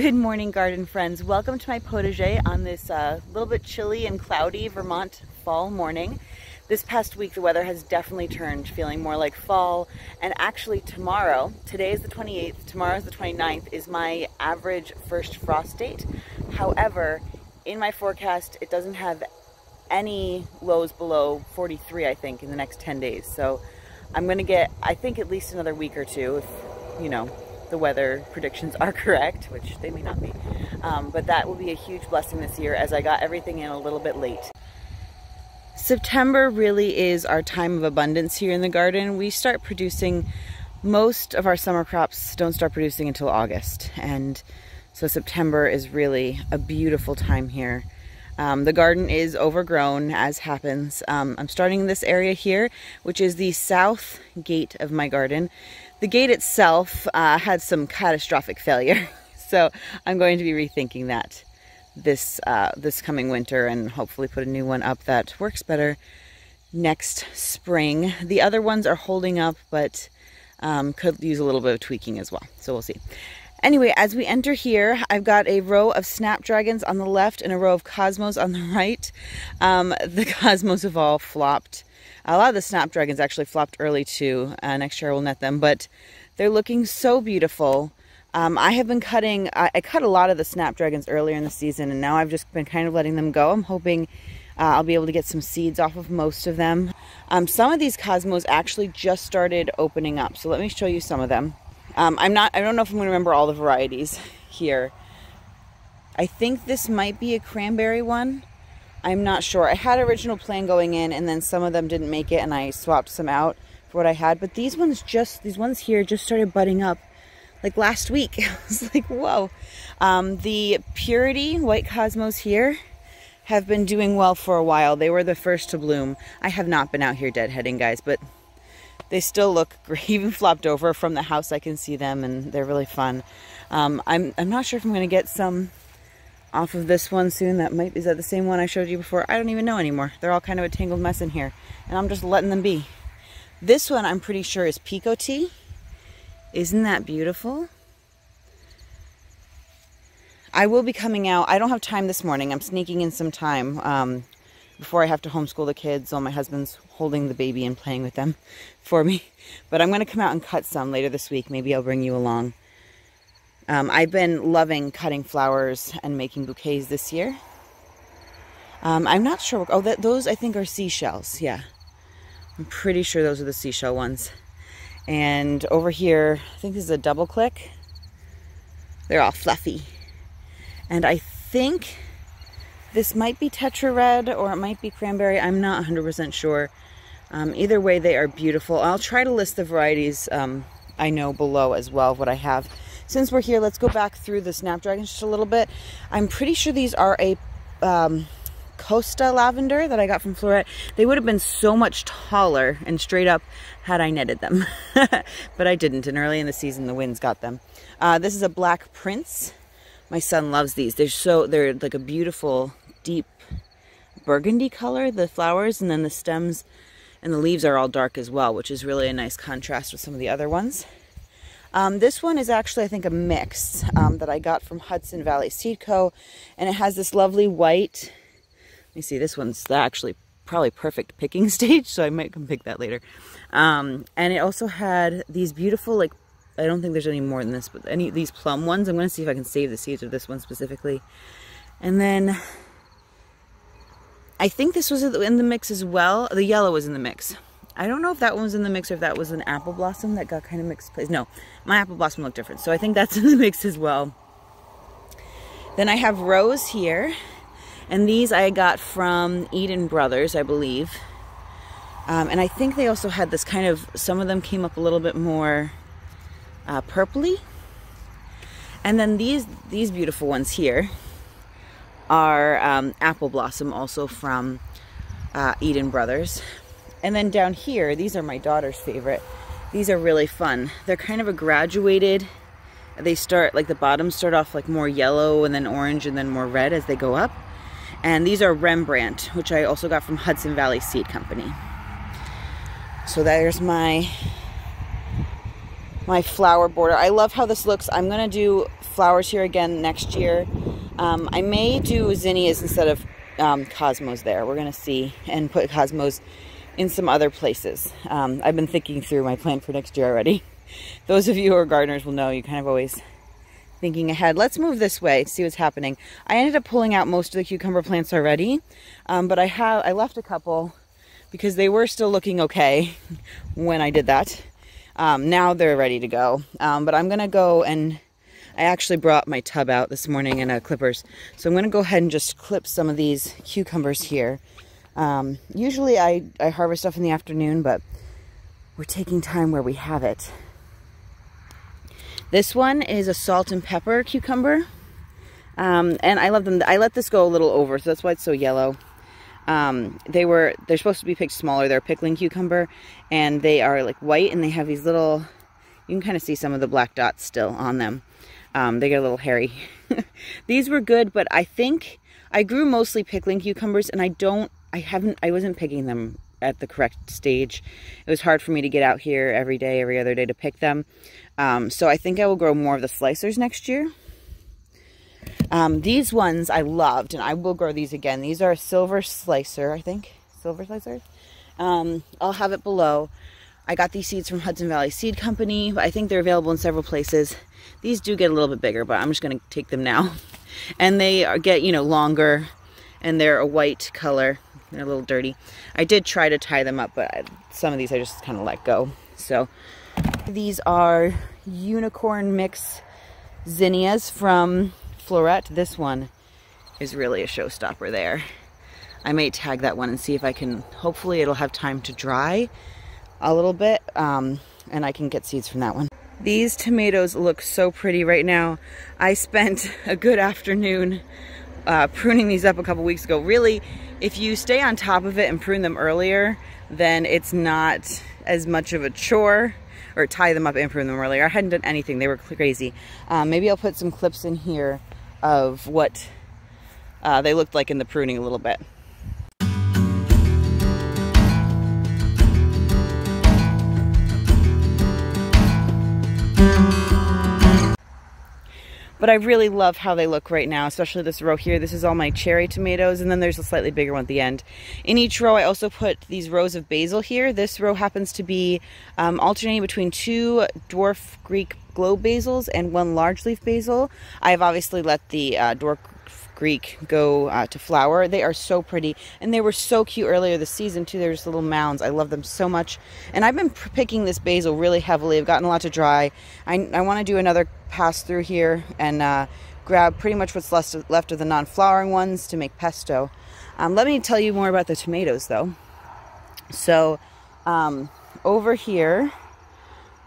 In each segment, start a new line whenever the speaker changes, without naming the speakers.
Good morning, garden friends. Welcome to my potager on this uh, little bit chilly and cloudy Vermont fall morning. This past week, the weather has definitely turned, feeling more like fall. And actually tomorrow, today is the 28th, tomorrow is the 29th, is my average first frost date. However, in my forecast, it doesn't have any lows below 43, I think, in the next 10 days. So I'm gonna get, I think, at least another week or two, if, you know, the weather predictions are correct, which they may not be. Um, but that will be a huge blessing this year as I got everything in a little bit late. September really is our time of abundance here in the garden. We start producing, most of our summer crops don't start producing until August. And so September is really a beautiful time here. Um, the garden is overgrown as happens. Um, I'm starting this area here, which is the south gate of my garden. The gate itself uh, had some catastrophic failure, so I'm going to be rethinking that this uh, this coming winter and hopefully put a new one up that works better next spring. The other ones are holding up, but um, could use a little bit of tweaking as well. So we'll see. Anyway, as we enter here, I've got a row of snapdragons on the left and a row of cosmos on the right. Um, the cosmos have all flopped a lot of the snapdragons actually flopped early too. Uh, next year I will net them, but they're looking so beautiful. Um, I have been cutting, I, I, cut a lot of the snapdragons earlier in the season and now I've just been kind of letting them go. I'm hoping uh, I'll be able to get some seeds off of most of them. Um, some of these cosmos actually just started opening up. So let me show you some of them. Um, I'm not, I don't know if I'm going to remember all the varieties here. I think this might be a cranberry one. I'm not sure. I had original plan going in and then some of them didn't make it and I swapped some out for what I had. But these ones just, these ones here just started budding up like last week. I was like, whoa. Um, the Purity White Cosmos here have been doing well for a while. They were the first to bloom. I have not been out here deadheading, guys, but they still look great. Even flopped over from the house, I can see them, and they're really fun. Um, I'm, I'm not sure if I'm going to get some off of this one soon. That might, is that the same one I showed you before? I don't even know anymore. They're all kind of a tangled mess in here. And I'm just letting them be. This one I'm pretty sure is Picotee. Isn't that beautiful? I will be coming out. I don't have time this morning. I'm sneaking in some time um, before I have to homeschool the kids while my husband's holding the baby and playing with them for me. But I'm going to come out and cut some later this week. Maybe I'll bring you along. Um, I've been loving cutting flowers and making bouquets this year. Um, I'm not sure. Oh, that, those I think are seashells. Yeah. I'm pretty sure those are the seashell ones. And over here, I think this is a double click. They're all fluffy. And I think this might be Tetra Red or it might be Cranberry. I'm not 100% sure. Um, either way, they are beautiful. I'll try to list the varieties um, I know below as well, what I have since we're here, let's go back through the Snapdragon just a little bit. I'm pretty sure these are a um, Costa lavender that I got from Floret. They would have been so much taller and straight up had I netted them. but I didn't, and early in the season the winds got them. Uh, this is a Black Prince. My son loves these. They're so, they're like a beautiful, deep burgundy color, the flowers, and then the stems and the leaves are all dark as well, which is really a nice contrast with some of the other ones. Um, this one is actually, I think, a mix um, that I got from Hudson Valley Seed Co. And it has this lovely white, let me see, this one's actually probably perfect picking stage, so I might come pick that later. Um, and it also had these beautiful, like, I don't think there's any more than this, but any these plum ones. I'm going to see if I can save the seeds of this one specifically. And then I think this was in the mix as well. The yellow was in the mix. I don't know if that one was in the mix or if that was an apple blossom that got kind of mixed place. No, my apple blossom looked different. So I think that's in the mix as well. Then I have rose here. And these I got from Eden Brothers, I believe. Um, and I think they also had this kind of, some of them came up a little bit more uh, purpley. And then these, these beautiful ones here are um, apple blossom also from uh, Eden Brothers. And then down here, these are my daughter's favorite. These are really fun. They're kind of a graduated, they start, like the bottoms start off like more yellow and then orange and then more red as they go up. And these are Rembrandt, which I also got from Hudson Valley Seed Company. So there's my my flower border. I love how this looks. I'm gonna do flowers here again next year. Um, I may do zinnias instead of um, cosmos there. We're to see and put cosmos in some other places. Um, I've been thinking through my plan for next year already. Those of you who are gardeners will know you kind of always thinking ahead. Let's move this way to see what's happening. I ended up pulling out most of the cucumber plants already, um, but I have I left a couple because they were still looking okay when I did that. Um, now they're ready to go, um, but I'm gonna go and I actually brought my tub out this morning and uh, clippers, so I'm gonna go ahead and just clip some of these cucumbers here. Um, usually I, I harvest stuff in the afternoon, but we're taking time where we have it. This one is a salt and pepper cucumber. Um, and I love them. I let this go a little over, so that's why it's so yellow. Um, they were, they're supposed to be picked smaller. They're pickling cucumber and they are like white and they have these little, you can kind of see some of the black dots still on them. Um, they get a little hairy. these were good, but I think I grew mostly pickling cucumbers and I don't, I haven't, I wasn't picking them at the correct stage. It was hard for me to get out here every day, every other day to pick them. Um, so I think I will grow more of the slicers next year. Um, these ones I loved, and I will grow these again. These are a silver slicer, I think. Silver slicer. Um, I'll have it below. I got these seeds from Hudson Valley Seed Company. I think they're available in several places. These do get a little bit bigger, but I'm just going to take them now. And they are, get, you know, longer, and they're a white color. They're a little dirty. I did try to tie them up, but some of these I just kind of let go. So these are unicorn mix zinnias from Floret. This one is really a showstopper there. I may tag that one and see if I can, hopefully it'll have time to dry a little bit um, and I can get seeds from that one. These tomatoes look so pretty right now. I spent a good afternoon uh, pruning these up a couple weeks ago. Really, if you stay on top of it and prune them earlier, then it's not as much of a chore or tie them up and prune them earlier. I hadn't done anything. They were crazy. Um, maybe I'll put some clips in here of what uh, they looked like in the pruning a little bit. But I really love how they look right now, especially this row here. This is all my cherry tomatoes, and then there's a slightly bigger one at the end. In each row, I also put these rows of basil here. This row happens to be um, alternating between two dwarf Greek globe basils and one large leaf basil. I've obviously let the uh, dwarf Greek go uh, to flower. They are so pretty and they were so cute earlier this season too. They're just little mounds. I love them so much. And I've been picking this basil really heavily. I've gotten a lot to dry. I, I want to do another pass through here and uh, grab pretty much what's left, left of the non-flowering ones to make pesto. Um, let me tell you more about the tomatoes though. So um, over here,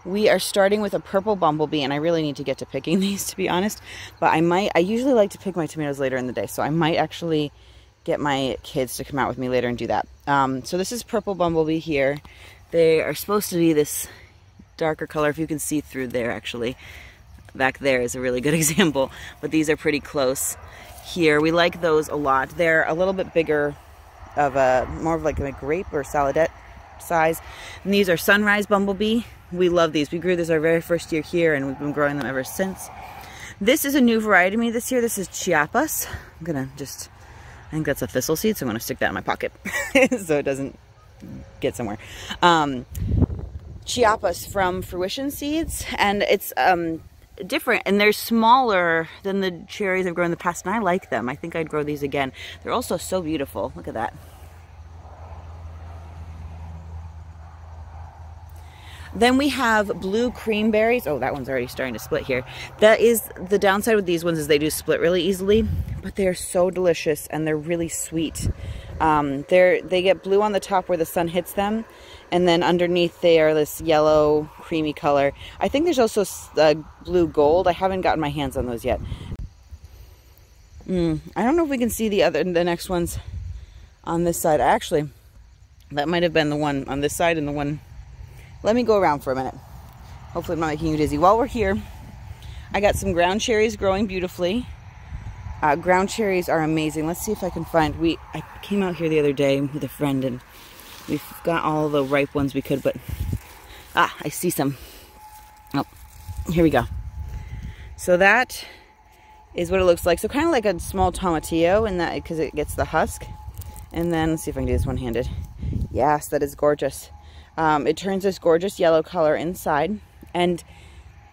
we are starting with a purple bumblebee, and I really need to get to picking these, to be honest. But I might, I usually like to pick my tomatoes later in the day, so I might actually get my kids to come out with me later and do that. Um, so this is purple bumblebee here. They are supposed to be this darker color, if you can see through there, actually. Back there is a really good example, but these are pretty close here. We like those a lot. They're a little bit bigger of a, more of like a grape or saladette size. And these are sunrise bumblebee. We love these. We grew this our very first year here and we've been growing them ever since. This is a new variety to me this year. This is Chiapas. I'm gonna just, I think that's a thistle seed, so I'm gonna stick that in my pocket so it doesn't get somewhere. Um, Chiapas from Fruition Seeds and it's um, different and they're smaller than the cherries I've grown in the past and I like them. I think I'd grow these again. They're also so beautiful. Look at that. Then we have blue cream berries. Oh, that one's already starting to split here. That is the downside with these ones is they do split really easily, but they're so delicious and they're really sweet. Um, they're, they get blue on the top where the sun hits them, and then underneath they are this yellow, creamy color. I think there's also uh, blue gold. I haven't gotten my hands on those yet. Mm, I don't know if we can see the other, the next ones on this side. Actually, that might have been the one on this side and the one let me go around for a minute. Hopefully I'm not making you dizzy. While we're here, I got some ground cherries growing beautifully. Uh, ground cherries are amazing. Let's see if I can find, we, I came out here the other day with a friend and we've got all the ripe ones we could, but, ah, I see some. Oh, here we go. So that is what it looks like. So kind of like a small tomatillo in that because it gets the husk. And then let's see if I can do this one-handed. Yes, that is gorgeous. Um, it turns this gorgeous yellow color inside. And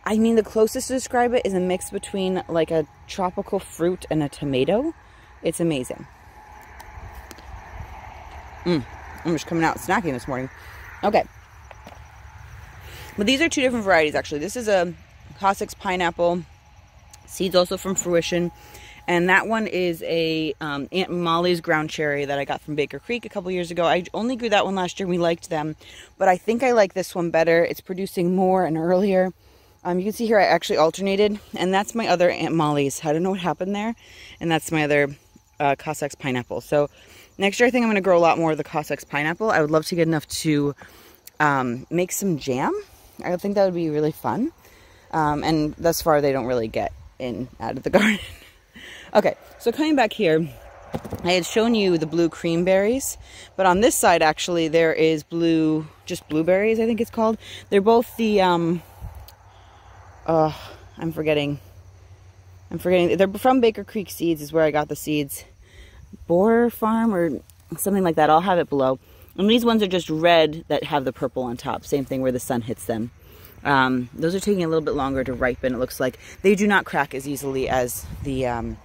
I mean, the closest to describe it is a mix between like a tropical fruit and a tomato. It's amazing. Mm, I'm just coming out snacking this morning. Okay. But these are two different varieties, actually. This is a Cossack's pineapple. Seeds also from Fruition. And that one is a um, Aunt Molly's ground cherry that I got from Baker Creek a couple years ago. I only grew that one last year. We liked them. But I think I like this one better. It's producing more and earlier. Um, you can see here I actually alternated. And that's my other Aunt Molly's. I don't know what happened there. And that's my other uh, Cossack's pineapple. So next year I think I'm going to grow a lot more of the Cossack's pineapple. I would love to get enough to um, make some jam. I think that would be really fun. Um, and thus far they don't really get in out of the garden. Okay, so coming back here, I had shown you the blue cream berries, but on this side actually there is blue, just blueberries I think it's called. They're both the, um, uh, I'm forgetting, I'm forgetting, they're from Baker Creek Seeds is where I got the seeds. Boar Farm or something like that, I'll have it below. And these ones are just red that have the purple on top, same thing where the sun hits them. Um, those are taking a little bit longer to ripen, it looks like. They do not crack as easily as the um,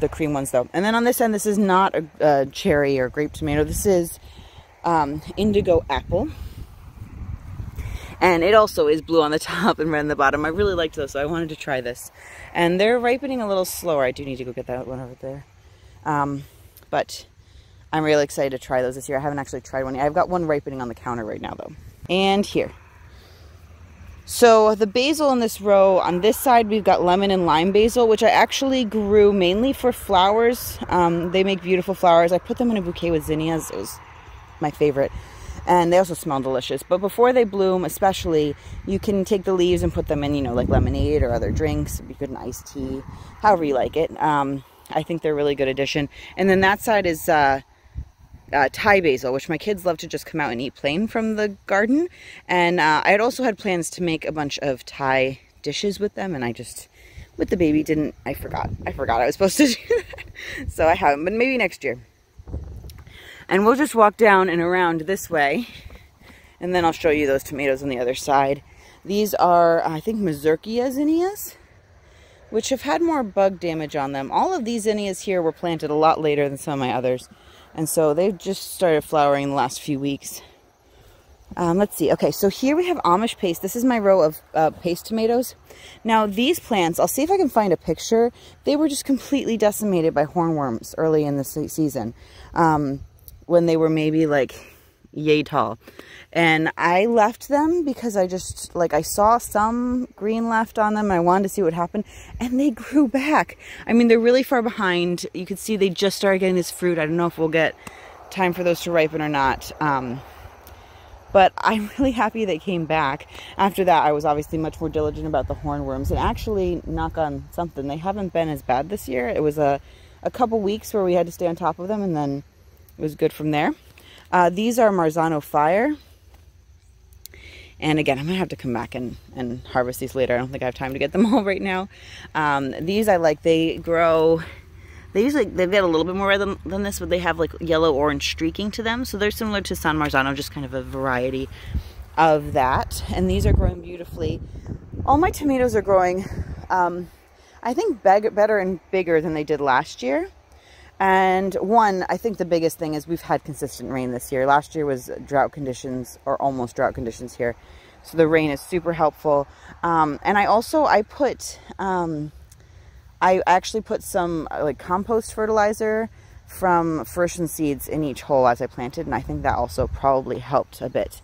the cream ones, though. And then on this end, this is not a, a cherry or grape tomato. This is um, indigo apple. And it also is blue on the top and red on the bottom. I really liked those, so I wanted to try this. And they're ripening a little slower. I do need to go get that one over there. Um, but I'm really excited to try those this year. I haven't actually tried one yet. I've got one ripening on the counter right now, though. And here. So the basil in this row, on this side we've got lemon and lime basil, which I actually grew mainly for flowers. Um, they make beautiful flowers. I put them in a bouquet with zinnias. It was my favorite. And they also smell delicious. But before they bloom, especially, you can take the leaves and put them in, you know, like lemonade or other drinks. It'd be good in iced tea, however you like it. Um, I think they're a really good addition. And then that side is... Uh, uh, Thai basil, which my kids love to just come out and eat plain from the garden. And uh, I had also had plans to make a bunch of Thai dishes with them, and I just, with the baby, didn't, I forgot. I forgot I was supposed to do that. so I haven't, but maybe next year. And we'll just walk down and around this way, and then I'll show you those tomatoes on the other side. These are, I think, Mazurkia zinnias, which have had more bug damage on them. All of these zinnias here were planted a lot later than some of my others. And so they've just started flowering the last few weeks. Um, let's see. Okay, so here we have Amish paste. This is my row of uh, paste tomatoes. Now, these plants, I'll see if I can find a picture. They were just completely decimated by hornworms early in the season. Um, when they were maybe like yay tall. And I left them because I just, like, I saw some green left on them I wanted to see what happened. And they grew back. I mean, they're really far behind. You can see they just started getting this fruit. I don't know if we'll get time for those to ripen or not. Um, but I'm really happy they came back. After that, I was obviously much more diligent about the hornworms. And actually, knock on something, they haven't been as bad this year. It was a, a couple weeks where we had to stay on top of them and then it was good from there. Uh, these are Marzano Fire. And again, I'm to have to come back and, and harvest these later. I don't think I have time to get them all right now. Um, these I like. They grow... They usually, they've got a little bit more red than, than this, but they have like yellow-orange streaking to them. So they're similar to San Marzano, just kind of a variety of that. And these are growing beautifully. All my tomatoes are growing, um, I think, better and bigger than they did last year. And one, I think the biggest thing is we've had consistent rain this year. Last year was drought conditions or almost drought conditions here. So the rain is super helpful. Um, and I also, I put, um, I actually put some uh, like compost fertilizer from Fruition seeds in each hole as I planted. And I think that also probably helped a bit.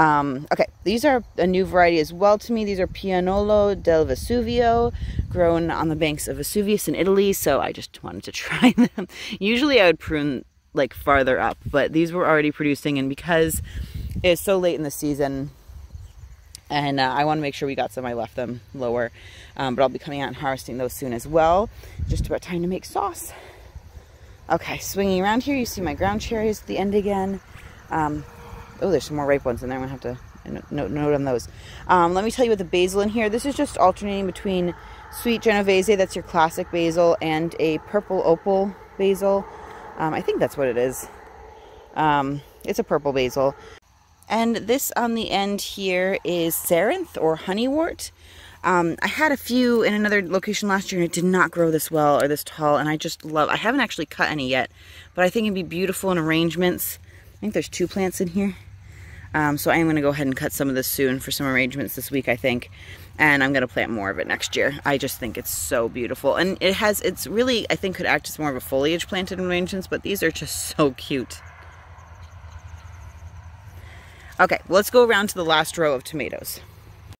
Um, okay, these are a new variety as well to me. These are Pianollo del Vesuvio, grown on the banks of Vesuvius in Italy, so I just wanted to try them. Usually I would prune like farther up, but these were already producing, and because it's so late in the season, and uh, I want to make sure we got some, I left them lower. Um, but I'll be coming out and harvesting those soon as well. Just about time to make sauce. Okay, swinging around here, you see my ground cherries at the end again. Um, Oh, there's some more ripe ones in there. I'm going to have to note, note on those. Um, let me tell you about the basil in here. This is just alternating between sweet Genovese, that's your classic basil, and a purple opal basil. Um, I think that's what it is. Um, it's a purple basil. And this on the end here is Cerinthe or honeywort. Um, I had a few in another location last year and it did not grow this well or this tall and I just love, I haven't actually cut any yet, but I think it'd be beautiful in arrangements. I think there's two plants in here. Um, so I am going to go ahead and cut some of this soon for some arrangements this week, I think. And I'm going to plant more of it next year. I just think it's so beautiful. And it has, it's really, I think could act as more of a foliage planted arrangements, but these are just so cute. Okay, let's go around to the last row of tomatoes.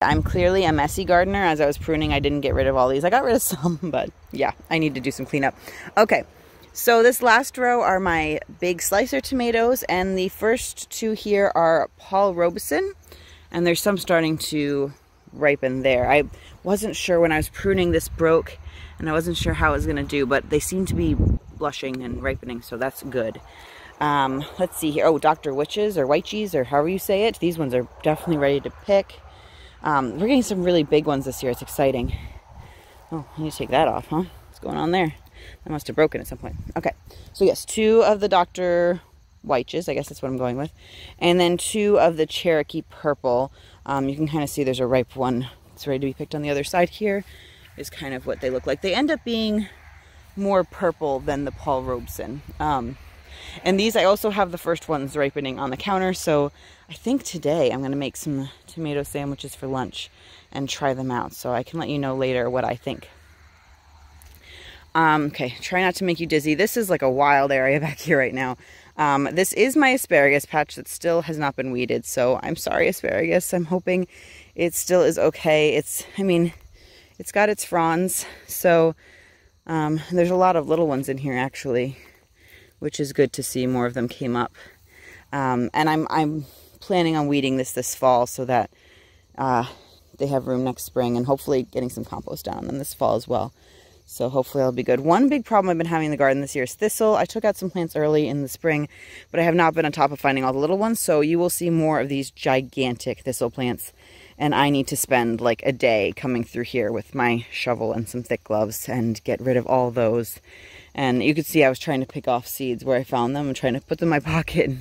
I'm clearly a messy gardener. As I was pruning, I didn't get rid of all these. I got rid of some, but yeah, I need to do some cleanup. Okay, so this last row are my big slicer tomatoes, and the first two here are Paul Robeson, and there's some starting to ripen there. I wasn't sure when I was pruning this broke, and I wasn't sure how it was going to do, but they seem to be blushing and ripening, so that's good. Um, let's see here. Oh, Dr. Whyche's or White or however you say it. These ones are definitely ready to pick. Um, we're getting some really big ones this year. It's exciting. Oh, I need to take that off, huh? What's going on there? That must have broken at some point. Okay, so yes, two of the Dr. Whyche's, I guess that's what I'm going with. And then two of the Cherokee Purple. Um, you can kind of see there's a ripe one that's ready to be picked on the other side here is kind of what they look like. They end up being more purple than the Paul Robeson. Um, and these, I also have the first ones ripening on the counter. So I think today I'm going to make some tomato sandwiches for lunch and try them out. So I can let you know later what I think. Um, okay, try not to make you dizzy. This is like a wild area back here right now. Um, this is my asparagus patch that still has not been weeded. So I'm sorry, asparagus. I'm hoping it still is okay. It's, I mean, it's got its fronds. So um, there's a lot of little ones in here actually which is good to see more of them came up. Um, and I'm, I'm planning on weeding this this fall so that uh, they have room next spring and hopefully getting some compost down on them this fall as well. So hopefully it'll be good. One big problem I've been having in the garden this year is thistle. I took out some plants early in the spring, but I have not been on top of finding all the little ones. So you will see more of these gigantic thistle plants. And I need to spend like a day coming through here with my shovel and some thick gloves and get rid of all those and you could see I was trying to pick off seeds where I found them and trying to put them in my pocket and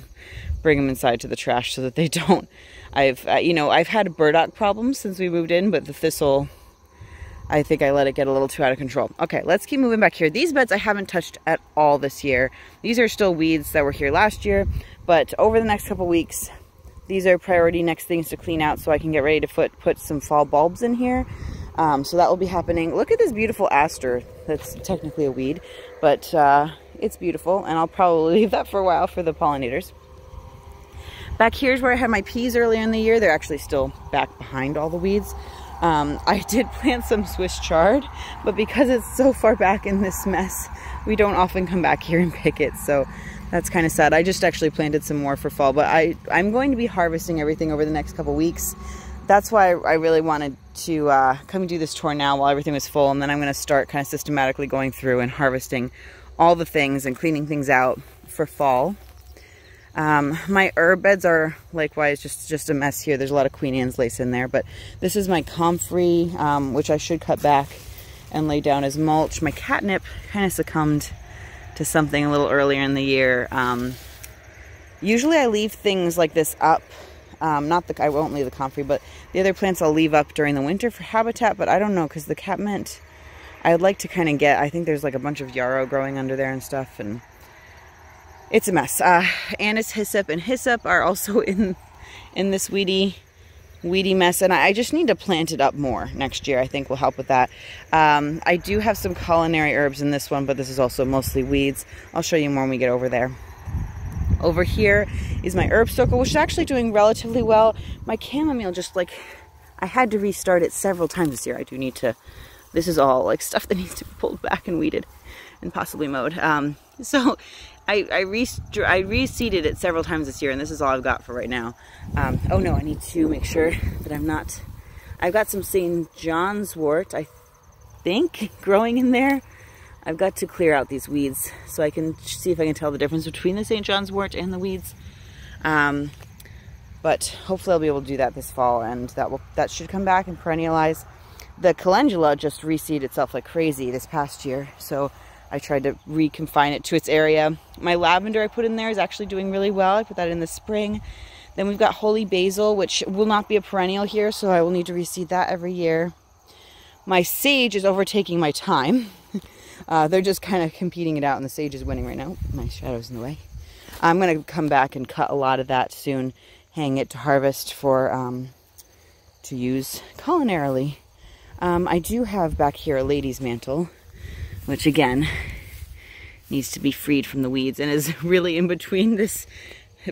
bring them inside to the trash so that they don't. I've, uh, you know, I've had burdock problems since we moved in, but the thistle, I think I let it get a little too out of control. Okay, let's keep moving back here. These beds I haven't touched at all this year. These are still weeds that were here last year, but over the next couple weeks, these are priority next things to clean out so I can get ready to put, put some fall bulbs in here. Um, so that will be happening. Look at this beautiful aster. That's technically a weed, but uh, it's beautiful. And I'll probably leave that for a while for the pollinators. Back here's where I had my peas earlier in the year. They're actually still back behind all the weeds. Um, I did plant some Swiss chard, but because it's so far back in this mess, we don't often come back here and pick it. So that's kind of sad. I just actually planted some more for fall, but I, I'm going to be harvesting everything over the next couple weeks that's why I really wanted to uh, come do this tour now while everything was full. And then I'm going to start kind of systematically going through and harvesting all the things and cleaning things out for fall. Um, my herb beds are likewise just, just a mess here. There's a lot of Queen Anne's lace in there. But this is my comfrey, um, which I should cut back and lay down as mulch. My catnip kind of succumbed to something a little earlier in the year. Um, usually I leave things like this up um, not the, I won't leave the comfrey, but the other plants I'll leave up during the winter for habitat, but I don't know, because the catmint, I'd like to kind of get, I think there's like a bunch of yarrow growing under there and stuff, and it's a mess. Uh, anise, hyssop, and hyssop are also in, in this weedy, weedy mess, and I, just need to plant it up more next year. I think will help with that. Um, I do have some culinary herbs in this one, but this is also mostly weeds. I'll show you more when we get over there. Over here is my herb circle, which is actually doing relatively well. My chamomile just like, I had to restart it several times this year. I do need to, this is all like stuff that needs to be pulled back and weeded and possibly mowed. Um, so I, I, re I reseeded it several times this year and this is all I've got for right now. Um, oh no, I need to make sure that I'm not, I've got some St. John's wort, I think, growing in there. I've got to clear out these weeds so I can see if I can tell the difference between the St. John's wort and the weeds. Um, But hopefully I'll be able to do that this fall and that will that should come back and perennialize. The calendula just reseeded itself like crazy this past year. So I tried to reconfine it to its area. My lavender I put in there is actually doing really well. I put that in the spring. Then we've got holy basil, which will not be a perennial here, so I will need to reseed that every year. My sage is overtaking my thyme. uh, they're just kind of competing it out, and the sage is winning right now. My shadow's in the way. I'm going to come back and cut a lot of that soon, hang it to harvest for um, to use culinarily. Um, I do have back here a lady's mantle, which again needs to be freed from the weeds and is really in between this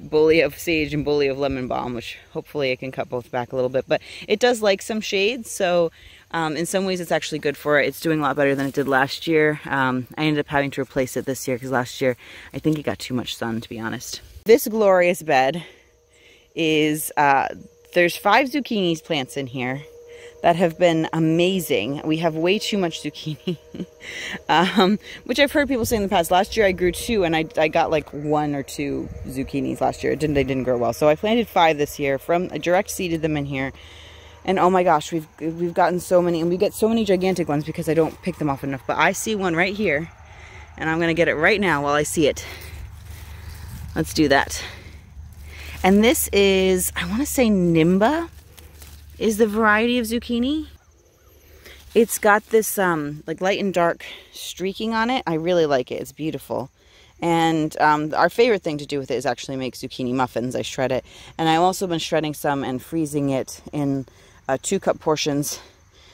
bully of sage and bully of lemon balm, which hopefully I can cut both back a little bit. But it does like some shades, so um, in some ways it's actually good for it. It's doing a lot better than it did last year. Um, I ended up having to replace it this year because last year I think it got too much sun, to be honest. This glorious bed is, uh, there's five zucchini plants in here that have been amazing. We have way too much zucchini, um, which I've heard people say in the past. Last year I grew two and I, I got like one or two zucchinis last year. It didn't, they didn't grow well. So I planted five this year from, I direct seeded them in here. And oh my gosh, we've, we've gotten so many and we get so many gigantic ones because I don't pick them off enough. But I see one right here and I'm going to get it right now while I see it. Let's do that. And this is, I want to say Nimba is the variety of zucchini. It's got this um, like light and dark streaking on it. I really like it. It's beautiful. And um, our favorite thing to do with it is actually make zucchini muffins. I shred it. And I've also been shredding some and freezing it in uh, two cup portions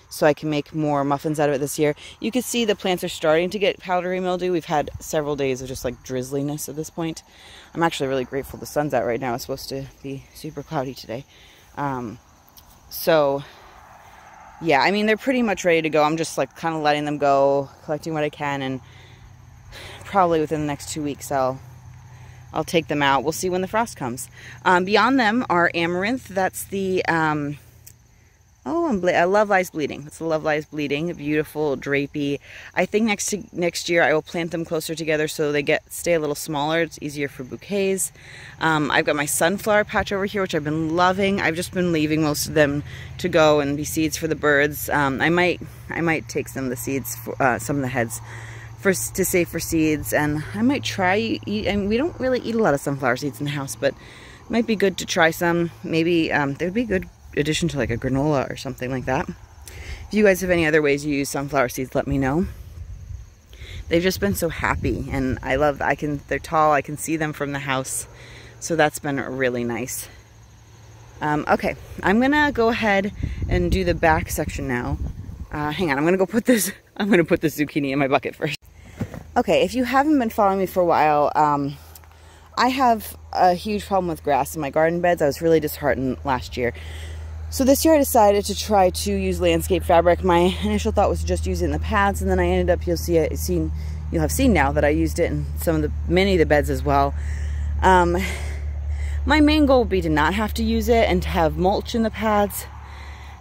so I can make more muffins out of it this year. You can see the plants are starting to get powdery mildew. We've had several days of just like drizzliness at this point. I'm actually really grateful the sun's out right now. It's supposed to be super cloudy today. Um, so yeah, I mean, they're pretty much ready to go. I'm just like kind of letting them go, collecting what I can, and probably within the next two weeks I'll I'll take them out. We'll see when the frost comes. Um, beyond them are amaranth. That's the um, Oh, I'm ble- Love Lies Bleeding. It's the Love Lies Bleeding, beautiful, drapey. I think next to, next year I will plant them closer together so they get stay a little smaller. It's easier for bouquets. Um, I've got my sunflower patch over here, which I've been loving. I've just been leaving most of them to go and be seeds for the birds. Um, I might I might take some of the seeds, for, uh, some of the heads for to save for seeds, and I might try eat. I mean, we don't really eat a lot of sunflower seeds in the house, but might be good to try some. Maybe um, they would be good addition to like a granola or something like that. If you guys have any other ways you use sunflower seeds, let me know. They've just been so happy and I love, I can, they're tall, I can see them from the house. So that's been really nice. Um, okay, I'm gonna go ahead and do the back section now. Uh, hang on, I'm gonna go put this, I'm gonna put the zucchini in my bucket first. Okay, if you haven't been following me for a while, um, I have a huge problem with grass in my garden beds. I was really disheartened last year. So this year I decided to try to use landscape fabric. My initial thought was just in the pads, and then I ended up, you'll see it, seen, you'll have seen now that I used it in some of the, many of the beds as well. Um, my main goal would be to not have to use it and to have mulch in the pads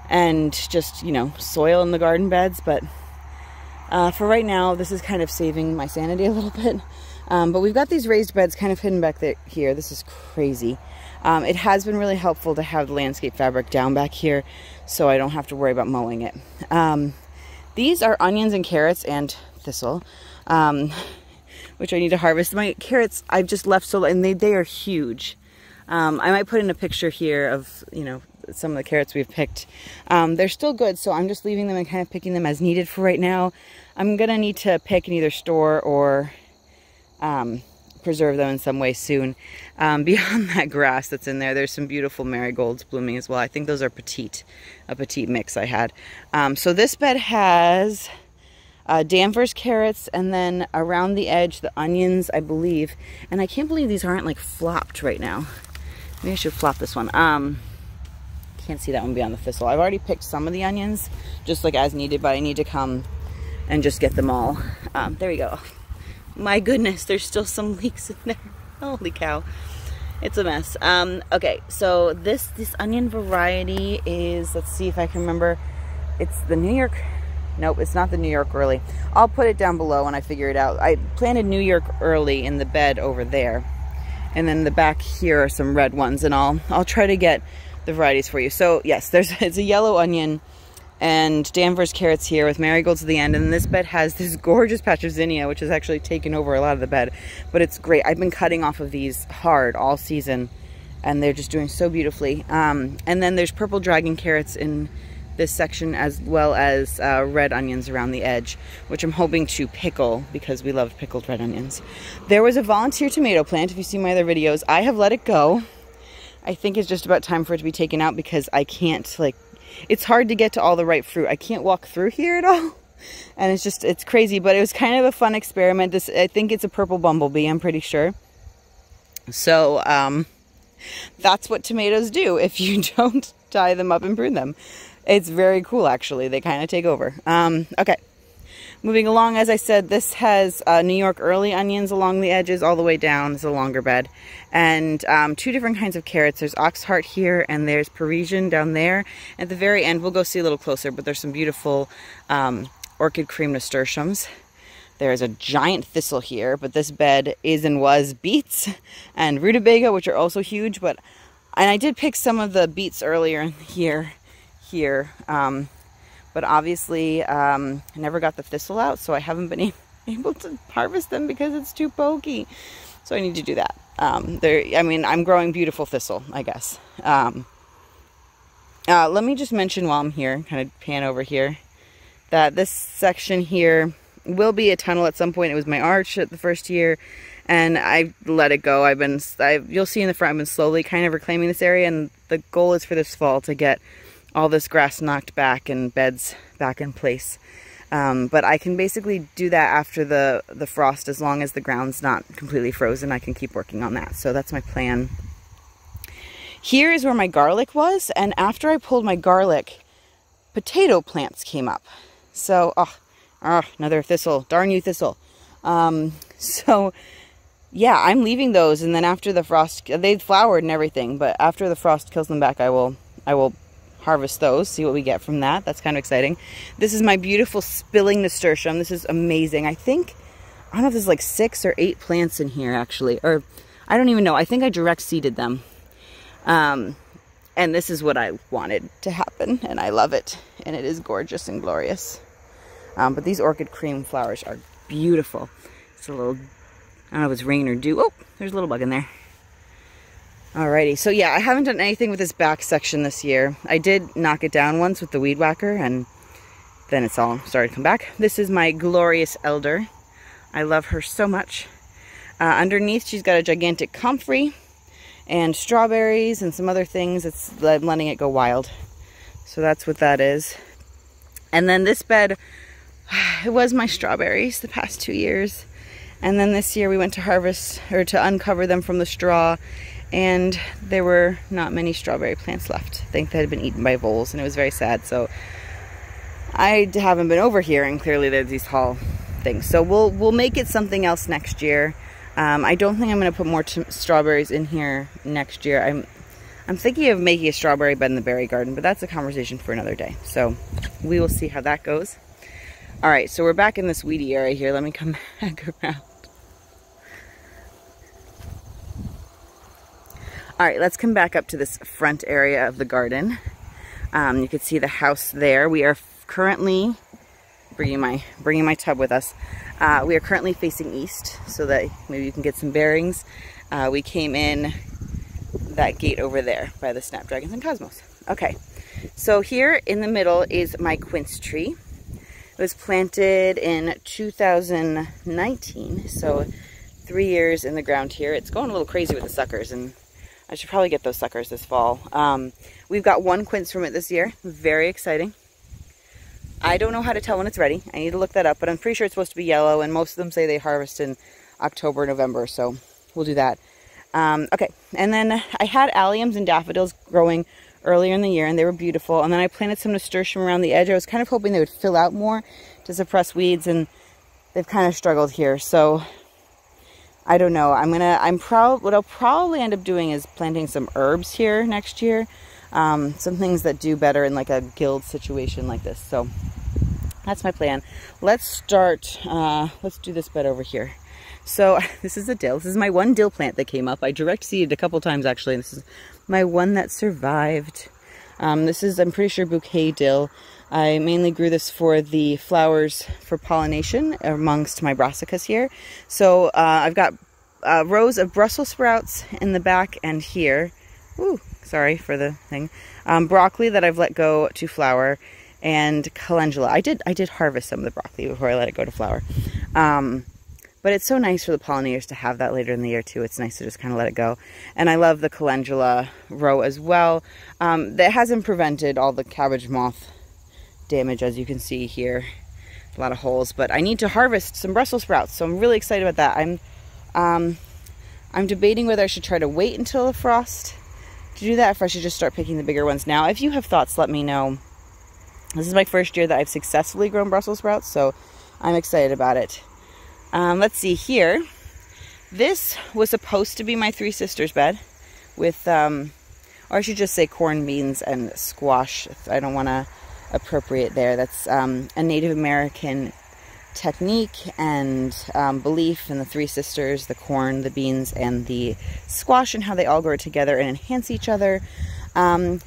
and just, you know, soil in the garden beds. But uh, for right now, this is kind of saving my sanity a little bit. Um, but we've got these raised beds kind of hidden back there, here. This is crazy. Um, it has been really helpful to have the landscape fabric down back here so I don't have to worry about mowing it. Um, these are onions and carrots and thistle, um, which I need to harvest. My carrots I've just left so, and they, they are huge. Um, I might put in a picture here of, you know, some of the carrots we've picked. Um, they're still good, so I'm just leaving them and kind of picking them as needed for right now. I'm going to need to pick and either store or um, preserve them in some way soon. Um, beyond that grass that's in there, there's some beautiful marigolds blooming as well. I think those are petite, a petite mix I had. Um, so this bed has uh, Danvers carrots and then around the edge, the onions, I believe. And I can't believe these aren't like flopped right now. Maybe I should flop this one. Um, can't see that one beyond the thistle. I've already picked some of the onions, just like as needed, but I need to come and just get them all. Um, there we go. My goodness, there's still some leeks in there. Holy cow. It's a mess. Um, okay, so this this onion variety is, let's see if I can remember. It's the New York, nope, it's not the New York early. I'll put it down below when I figure it out. I planted New York early in the bed over there. And then the back here are some red ones and I'll, I'll try to get the varieties for you. So yes, there's it's a yellow onion and Danvers carrots here with marigolds at the end. And this bed has this gorgeous patch of zinnia, which has actually taken over a lot of the bed, but it's great. I've been cutting off of these hard all season and they're just doing so beautifully. Um, and then there's purple dragon carrots in this section as well as uh, red onions around the edge, which I'm hoping to pickle because we love pickled red onions. There was a volunteer tomato plant, if you see my other videos. I have let it go. I think it's just about time for it to be taken out because I can't like, it's hard to get to all the right fruit. I can't walk through here at all. And it's just, it's crazy, but it was kind of a fun experiment. This, I think it's a purple bumblebee, I'm pretty sure. So, um, that's what tomatoes do if you don't tie them up and prune them. It's very cool, actually. They kind of take over. Um, okay. Moving along, as I said, this has uh, New York early onions along the edges all the way down. It's a longer bed. And um, two different kinds of carrots. There's Oxheart here and there's Parisienne down there. At the very end, we'll go see a little closer, but there's some beautiful um, orchid cream nasturtiums. There's a giant thistle here, but this bed is and was beets and rutabaga, which are also huge. But And I did pick some of the beets earlier here, here. Um, but obviously um, I never got the thistle out, so I haven't been able to harvest them because it's too pokey. So I need to do that. Um, there, I mean, I'm growing beautiful thistle, I guess. Um, uh, let me just mention while I'm here, kind of pan over here, that this section here will be a tunnel at some point. It was my arch at the first year and I let it go. I've been, I've, you'll see in the front, I've been slowly kind of reclaiming this area and the goal is for this fall to get all this grass knocked back and beds back in place. Um, but I can basically do that after the, the frost as long as the ground's not completely frozen. I can keep working on that. So that's my plan. Here is where my garlic was. And after I pulled my garlic, potato plants came up. So, oh, oh another thistle. Darn you, thistle. Um, so, yeah, I'm leaving those. And then after the frost, they've flowered and everything. But after the frost kills them back, I will, I will harvest those, see what we get from that. That's kind of exciting. This is my beautiful spilling nasturtium. This is amazing. I think, I don't know if there's like six or eight plants in here actually, or I don't even know. I think I direct seeded them. Um, and this is what I wanted to happen, and I love it. And it is gorgeous and glorious. Um, but these orchid cream flowers are beautiful. It's a little, I don't know if it's rain or dew. Oh, there's a little bug in there. Alrighty, so yeah, I haven't done anything with this back section this year. I did knock it down once with the weed whacker and then it's all started to come back. This is my glorious elder. I love her so much. Uh, underneath, she's got a gigantic comfrey and strawberries and some other things. It's I'm letting it go wild. So that's what that is. And then this bed, it was my strawberries the past two years. And then this year we went to harvest or to uncover them from the straw and there were not many strawberry plants left. I think they had been eaten by voles and it was very sad. So I haven't been over here and clearly there's these tall things. So we'll, we'll make it something else next year. Um, I don't think I'm going to put more strawberries in here next year. I'm, I'm thinking of making a strawberry bed in the berry garden, but that's a conversation for another day. So we will see how that goes. All right, so we're back in this weedy area here. Let me come back around. All right, let's come back up to this front area of the garden. Um, you can see the house there. We are currently bringing my bringing my tub with us. Uh, we are currently facing east so that maybe you can get some bearings. Uh, we came in that gate over there by the snapdragons and cosmos. Okay, so here in the middle is my quince tree. It was planted in 2019, so three years in the ground here. It's going a little crazy with the suckers and I should probably get those suckers this fall. Um, we've got one quince from it this year. Very exciting. I don't know how to tell when it's ready. I need to look that up, but I'm pretty sure it's supposed to be yellow, and most of them say they harvest in October, November, so we'll do that. Um, okay, and then I had alliums and daffodils growing earlier in the year, and they were beautiful. And then I planted some nasturtium around the edge. I was kind of hoping they would fill out more to suppress weeds, and they've kind of struggled here. So I don't know. I'm gonna. I'm proud. What I'll probably end up doing is planting some herbs here next year. Um, some things that do better in like a guild situation like this. So that's my plan. Let's start. Uh, let's do this bed over here. So this is a dill. This is my one dill plant that came up. I direct seeded a couple times actually. This is my one that survived. Um, this is, I'm pretty sure, bouquet dill. I mainly grew this for the flowers for pollination amongst my brassicas here. So uh, I've got uh, rows of Brussels sprouts in the back and here. Ooh, sorry for the thing. Um, broccoli that I've let go to flower and calendula. I did I did harvest some of the broccoli before I let it go to flower. Um, but it's so nice for the pollinators to have that later in the year too. It's nice to just kind of let it go. And I love the calendula row as well. Um, that hasn't prevented all the cabbage moth damage as you can see here. A lot of holes, but I need to harvest some Brussels sprouts. So I'm really excited about that. I'm, um, I'm debating whether I should try to wait until the frost to do that, if I should just start picking the bigger ones now. If you have thoughts, let me know. This is my first year that I've successfully grown Brussels sprouts, so I'm excited about it. Um, let's see here. This was supposed to be my three sisters bed with, um, or I should just say corn, beans, and squash. I don't want to appropriate there. That's um, a Native American technique and um, belief in the three sisters, the corn, the beans, and the squash, and how they all grow together and enhance each other. Um,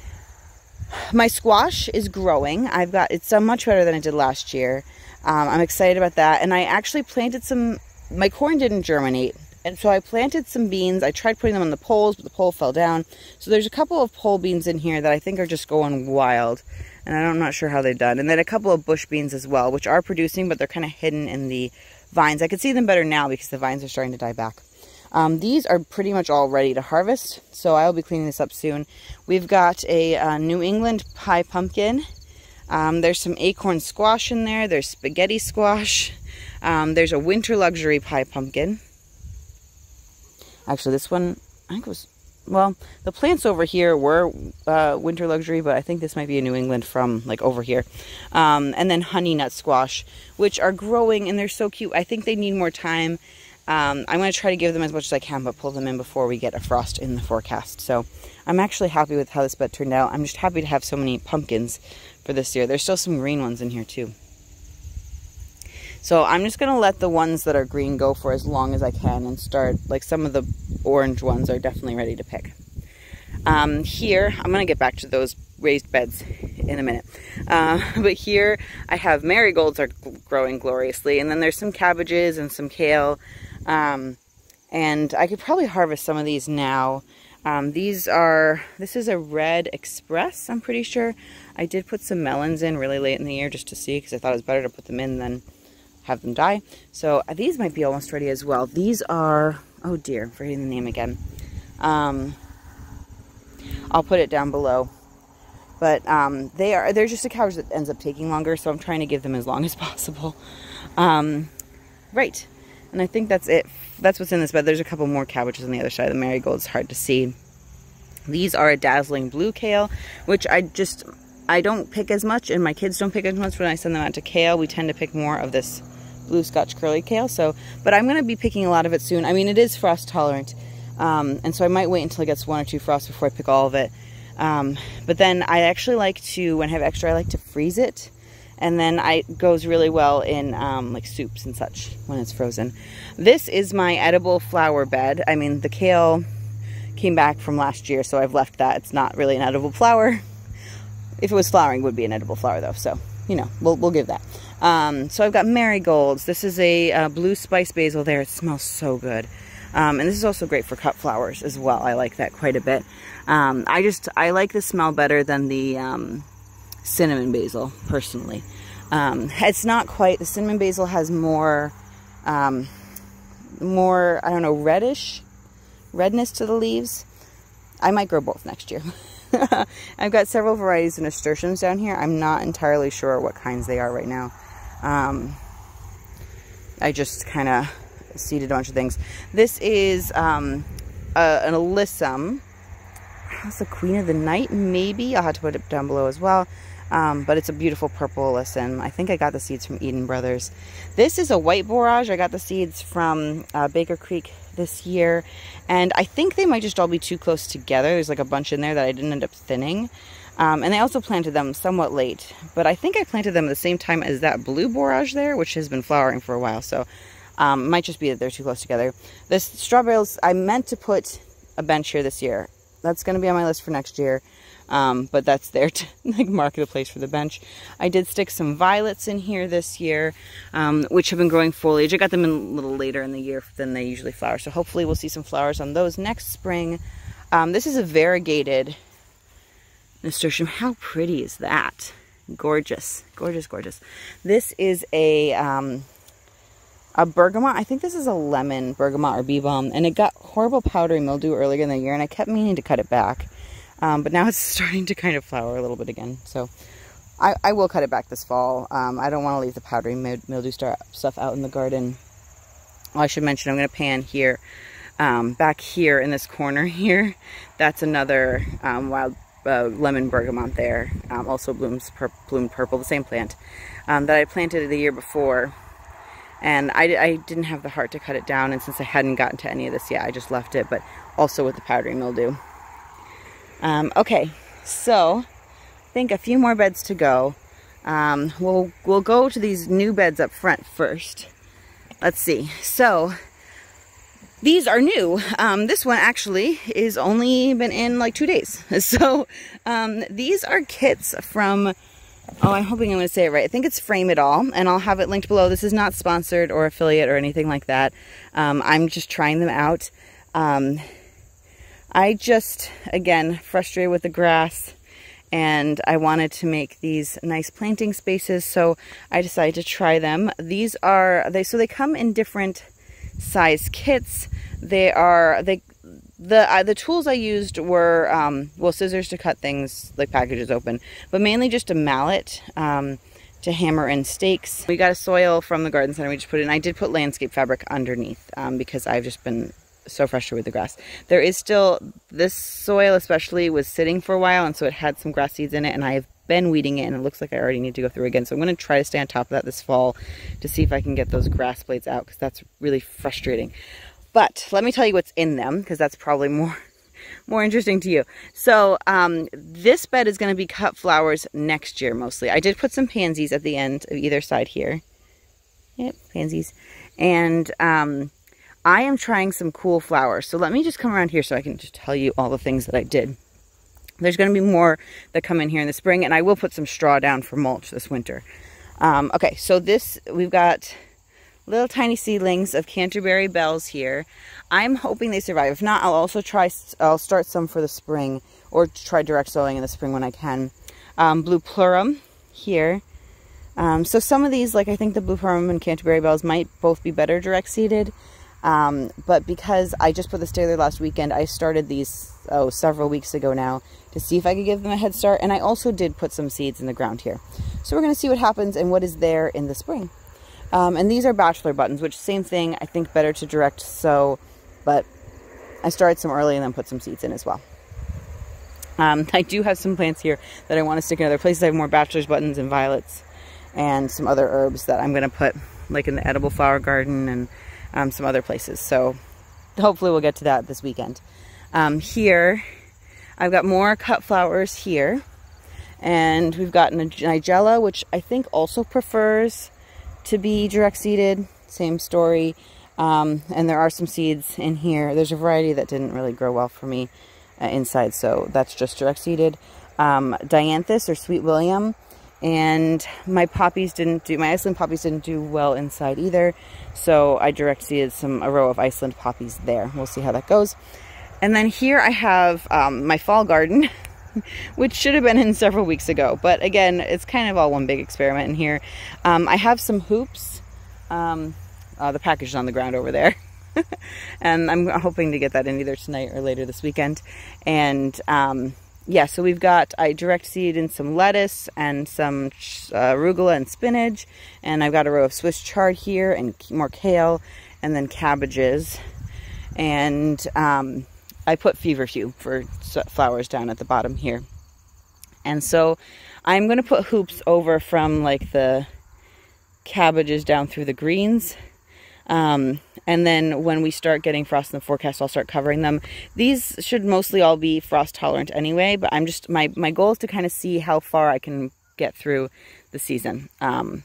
my squash is growing. I've got it's done much better than it did last year. Um, I'm excited about that. And I actually planted some, my corn didn't germinate. And so I planted some beans. I tried putting them on the poles, but the pole fell down. So there's a couple of pole beans in here that I think are just going wild. And I'm not sure how they've done. And then a couple of bush beans as well, which are producing, but they're kind of hidden in the vines. I could see them better now because the vines are starting to die back. Um, these are pretty much all ready to harvest, so I'll be cleaning this up soon. We've got a uh, New England pie pumpkin. Um, there's some acorn squash in there. There's spaghetti squash. Um, there's a winter luxury pie pumpkin. Actually, this one, I think was, well, the plants over here were uh, winter luxury, but I think this might be a New England from like over here. Um, and then honey nut squash, which are growing and they're so cute. I think they need more time um, I'm going to try to give them as much as I can, but pull them in before we get a frost in the forecast. So I'm actually happy with how this bed turned out. I'm just happy to have so many pumpkins for this year. There's still some green ones in here too. So I'm just going to let the ones that are green go for as long as I can and start, like some of the orange ones are definitely ready to pick. Um, here, I'm going to get back to those raised beds in a minute. Uh, but here I have marigolds are growing gloriously and then there's some cabbages and some kale um, and I could probably harvest some of these now. Um, these are, this is a Red Express, I'm pretty sure. I did put some melons in really late in the year just to see because I thought it was better to put them in than have them die. So uh, these might be almost ready as well. These are, oh dear, I'm forgetting the name again. Um, I'll put it down below. But um, they are, they're just a cabbage that ends up taking longer, so I'm trying to give them as long as possible. Um, right. And I think that's it. That's what's in this bed. There's a couple more cabbages on the other side. The marigold's hard to see. These are a dazzling blue kale, which I just, I don't pick as much, and my kids don't pick as much when I send them out to kale. We tend to pick more of this blue scotch curly kale. So, but I'm going to be picking a lot of it soon. I mean, it is frost tolerant. Um, and so I might wait until it gets one or two frosts before I pick all of it. Um, but then I actually like to, when I have extra, I like to freeze it and then it goes really well in um, like soups and such when it's frozen. This is my edible flower bed. I mean, the kale came back from last year, so I've left that. It's not really an edible flower. If it was flowering, it would be an edible flower though, so, you know, we'll, we'll give that. Um, so I've got marigolds. This is a uh, blue spice basil there. It smells so good. Um, and this is also great for cut flowers as well. I like that quite a bit. Um, I just, I like the smell better than the um, cinnamon basil, personally. Um, it's not quite, the cinnamon basil has more, um, more, I don't know, reddish, redness to the leaves. I might grow both next year. I've got several varieties of nasturtiums down here. I'm not entirely sure what kinds they are right now. Um, I just kind of seeded a bunch of things. This is um, a, an alyssum. That's the queen of the night, maybe. I'll have to put it down below as well. Um, but it's a beautiful purple alyssum. I think I got the seeds from Eden Brothers. This is a white borage. I got the seeds from uh, Baker Creek this year. And I think they might just all be too close together. There's like a bunch in there that I didn't end up thinning. Um, and I also planted them somewhat late. But I think I planted them at the same time as that blue borage there, which has been flowering for a while. So Um, might just be that they're too close together. This straw bales, I meant to put a bench here this year. That's going to be on my list for next year. Um, but that's there to like mark the place for the bench. I did stick some violets in here this year, um, which have been growing foliage. I got them in a little later in the year than they usually flower. So hopefully we'll see some flowers on those next spring. Um, this is a variegated nasturtium. How pretty is that? Gorgeous, gorgeous, gorgeous. This is a um, a bergamot. I think this is a lemon bergamot or bee balm, and it got horrible powdery mildew earlier in the year, and I kept meaning to cut it back. Um, but now it's starting to kind of flower a little bit again. So I, I will cut it back this fall. Um, I don't want to leave the powdery mildew stuff out in the garden. Well, I should mention I'm going to pan here. Um, back here in this corner here, that's another um, wild uh, lemon bergamot there. Um, also blooms pur bloomed purple, the same plant um, that I planted the year before. And I, I didn't have the heart to cut it down, and since I hadn't gotten to any of this yet, I just left it, but also with the powdery mildew. Um, okay, so I think a few more beds to go. Um, we'll, we'll go to these new beds up front first. Let's see. So these are new. Um, this one actually is only been in like two days. So um, these are kits from, oh, I'm hoping I'm going to say it right. I think it's Frame It All, and I'll have it linked below. This is not sponsored or affiliate or anything like that. Um, I'm just trying them out. Um, I just, again, frustrated with the grass and I wanted to make these nice planting spaces so I decided to try them. These are, they so they come in different size kits. They are, they the uh, the tools I used were um, well scissors to cut things like packages open, but mainly just a mallet um, to hammer in stakes. We got a soil from the garden center. We just put it in. I did put landscape fabric underneath um, because I've just been so frustrated with the grass. There is still, this soil especially was sitting for a while and so it had some grass seeds in it and I've been weeding it and it looks like I already need to go through again. So I'm going to try to stay on top of that this fall to see if I can get those grass blades out because that's really frustrating. But let me tell you what's in them because that's probably more more interesting to you. So um, this bed is going to be cut flowers next year mostly. I did put some pansies at the end of either side here. Yep, pansies. And um, I am trying some cool flowers. So let me just come around here so I can just tell you all the things that I did. There's going to be more that come in here in the spring, and I will put some straw down for mulch this winter. Um, okay, so this, we've got little tiny seedlings of Canterbury bells here. I'm hoping they survive. If not, I'll also try, I'll start some for the spring, or try direct sowing in the spring when I can. Um, bupleurum here. Um, so some of these, like I think the bupleurum and Canterbury bells might both be better direct seeded. Um, but because I just put this together last weekend, I started these, oh, several weeks ago now to see if I could give them a head start. And I also did put some seeds in the ground here. So we're going to see what happens and what is there in the spring. Um, and these are bachelor buttons, which same thing, I think better to direct sow, but I started some early and then put some seeds in as well. Um, I do have some plants here that I want to stick in other places. I have more bachelor's buttons and violets and some other herbs that I'm going to put like in the edible flower garden and um, some other places. So hopefully we'll get to that this weekend. Um, here, I've got more cut flowers here. And we've got Nigella, which I think also prefers to be direct seeded. Same story. Um, and there are some seeds in here. There's a variety that didn't really grow well for me uh, inside, so that's just direct seeded. Um, Dianthus or Sweet William and my poppies didn't do my Iceland poppies didn't do well inside either so I direct seeded some a row of Iceland poppies there. We'll see how that goes. And then here I have um, my fall garden which should have been in several weeks ago. But again it's kind of all one big experiment in here. Um, I have some hoops um, uh, the package is on the ground over there. And I'm hoping to get that in either tonight or later this weekend. And um, yeah, so we've got, I direct seed in some lettuce and some uh, arugula and spinach. And I've got a row of Swiss chard here and more kale and then cabbages. And um, I put feverfew for flowers down at the bottom here. And so I'm going to put hoops over from like the cabbages down through the greens um, and then when we start getting frost in the forecast, I'll start covering them. These should mostly all be frost tolerant anyway, but I'm just, my, my goal is to kind of see how far I can get through the season um,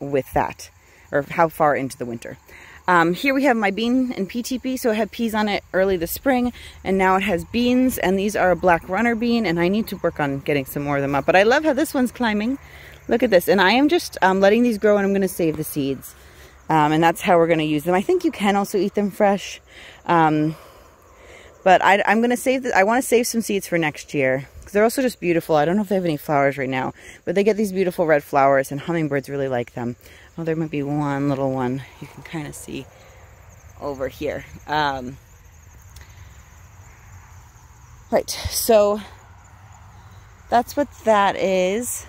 with that, or how far into the winter. Um, here we have my bean and PTP, so it had peas on it early this spring, and now it has beans, and these are a black runner bean, and I need to work on getting some more of them up. But I love how this one's climbing. Look at this, and I am just um, letting these grow, and I'm going to save the seeds. Um, and that's how we're going to use them. I think you can also eat them fresh. Um, but I, am going to save, the, I want to save some seeds for next year. Because they're also just beautiful. I don't know if they have any flowers right now. But they get these beautiful red flowers and hummingbirds really like them. Oh, there might be one little one you can kind of see over here. Um, right, so that's what that is.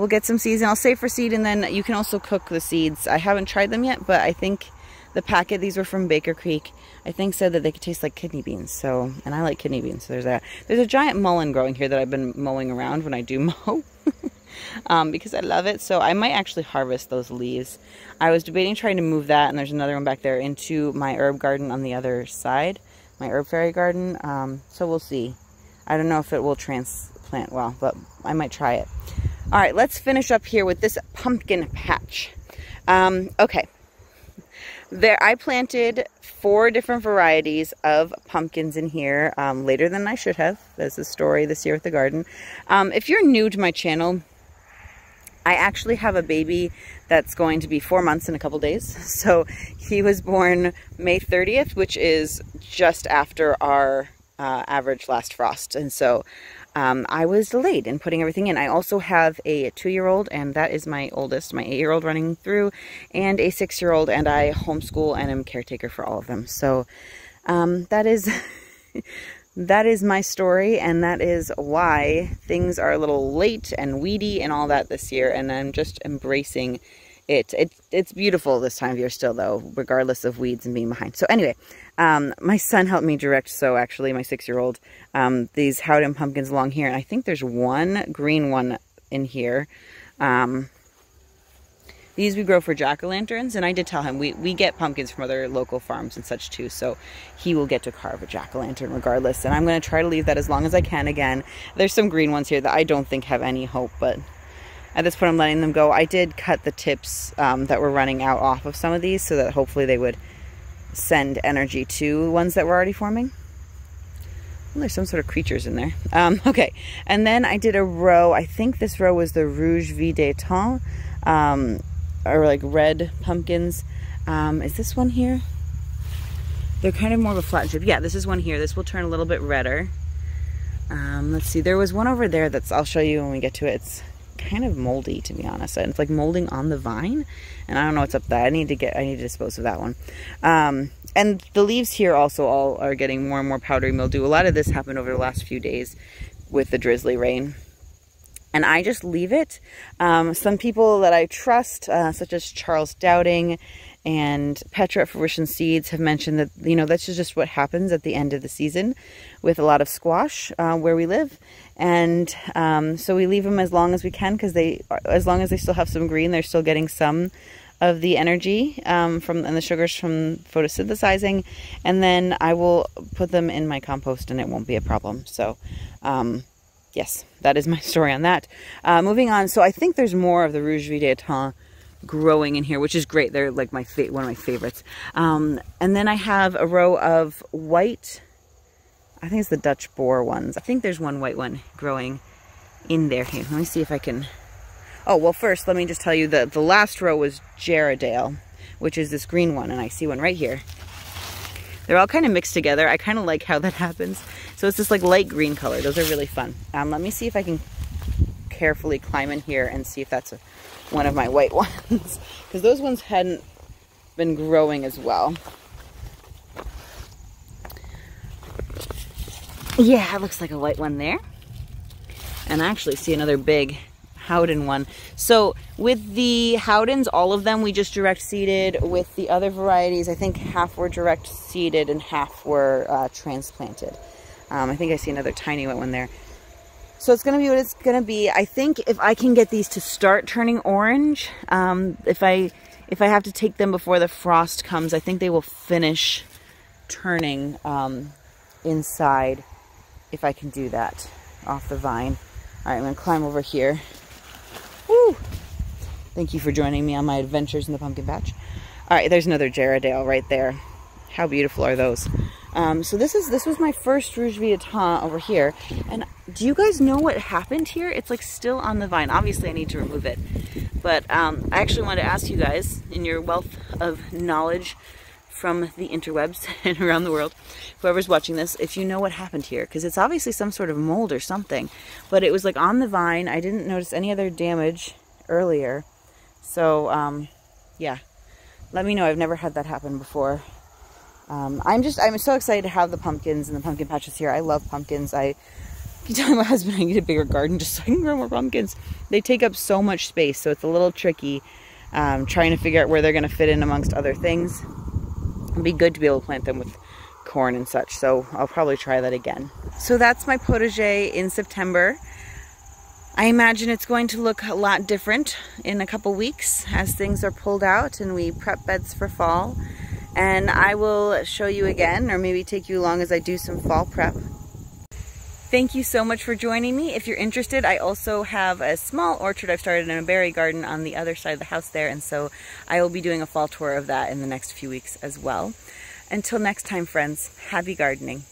We'll get some seeds and I'll save for seed and then you can also cook the seeds. I haven't tried them yet, but I think the packet, these were from Baker Creek, I think said that they could taste like kidney beans. So, and I like kidney beans. So there's that. There's a giant mullein growing here that I've been mowing around when I do mow. um, because I love it. So I might actually harvest those leaves. I was debating trying to move that, and there's another one back there, into my herb garden on the other side, my herb fairy garden. Um, so we'll see. I don't know if it will transplant well, but I might try it. All right, let's finish up here with this pumpkin patch. Um, okay, there I planted four different varieties of pumpkins in here um, later than I should have. There's a story this year with the garden. Um, if you're new to my channel, I actually have a baby that's going to be four months in a couple days. So he was born May 30th, which is just after our uh, average last frost. And so um, I was delayed in putting everything in. I also have a two-year-old, and that is my oldest, my eight-year-old running through, and a six-year-old, and I homeschool and am caretaker for all of them. So um, that is... that is my story and that is why things are a little late and weedy and all that this year and I'm just embracing it. it it's beautiful this time of year still though, regardless of weeds and being behind. So anyway, um, my son helped me direct so actually, my six-year-old, um, these Howden pumpkins along here and I think there's one green one in here. Um, these we grow for jack-o'-lanterns, and I did tell him we, we get pumpkins from other local farms and such too, so he will get to carve a jack-o'-lantern regardless, and I'm going to try to leave that as long as I can again. There's some green ones here that I don't think have any hope, but at this point I'm letting them go. I did cut the tips um, that were running out off of some of these so that hopefully they would send energy to ones that were already forming. Well, there's some sort of creatures in there. Um, okay, and then I did a row. I think this row was the Rouge Vif d'Étampes. Um, or like red pumpkins. Um, is this one here? They're kind of more of a flat chip. Yeah, this is one here. This will turn a little bit redder. Um, let's see. There was one over there that's, I'll show you when we get to it. It's kind of moldy, to be honest. It's like molding on the vine. And I don't know what's up there. I need to get, I need to dispose of that one. Um, and the leaves here also all are getting more and more powdery mildew. A lot of this happened over the last few days with the drizzly rain and I just leave it. Um, some people that I trust, uh, such as Charles Dowding and Petra at Fruition Seeds have mentioned that, you know, that's just what happens at the end of the season with a lot of squash uh, where we live. And um, so we leave them as long as we can because they, as long as they still have some green, they're still getting some of the energy um, from and the sugars from photosynthesizing. And then I will put them in my compost and it won't be a problem. So, um, yes, that is my story on that. Uh, moving on, so I think there's more of the Rouge Vif d'Étampes growing in here, which is great. They're like my one of my favorites. Um, and then I have a row of white, I think it's the Dutch boar ones. I think there's one white one growing in there. Here, let me see if I can... Oh, well, first, let me just tell you that the last row was Jarrahdale, which is this green one, and I see one right here. They're all kind of mixed together. I kind of like how that happens. So it's this like light green color. Those are really fun. Um, let me see if I can carefully climb in here and see if that's a, one of my white ones. Because those ones hadn't been growing as well. Yeah, it looks like a white one there. And I actually see another big Howden one. So with the Howdens, all of them we just direct seeded. With the other varieties, I think half were direct seeded and half were uh, transplanted. Um, I think I see another tiny white one there. So it's going to be what it's going to be. I think if I can get these to start turning orange, um, if I if I have to take them before the frost comes, I think they will finish turning um, inside if I can do that off the vine. All right, I'm going to climb over here. Woo! Thank you for joining me on my adventures in the pumpkin patch. All right, there's another Jarrahdale right there. How beautiful are those? Um, so this is this was my first Rouge Vif d'Étampes over here. And do you guys know what happened here? It's like still on the vine. Obviously I need to remove it. But um, I actually wanted to ask you guys, in your wealth of knowledge from the interwebs and around the world, whoever's watching this, if you know what happened here. Because it's obviously some sort of mold or something. But it was like on the vine. I didn't notice any other damage earlier. So, um, yeah. Let me know. I've never had that happen before. Um, I'm just, I'm so excited to have the pumpkins and the pumpkin patches here. I love pumpkins. I keep telling my husband I need a bigger garden just so I can grow more pumpkins. They take up so much space, so it's a little tricky um, trying to figure out where they're going to fit in amongst other things. It'd be good to be able to plant them with corn and such, so I'll probably try that again. So that's my potager in September. I imagine it's going to look a lot different in a couple weeks as things are pulled out and we prep beds for fall and I will show you again or maybe take you along as I do some fall prep. Thank you so much for joining me. If you're interested, I also have a small orchard I've started in a berry garden on the other side of the house there, and so I will be doing a fall tour of that in the next few weeks as well. Until next time, friends, happy gardening.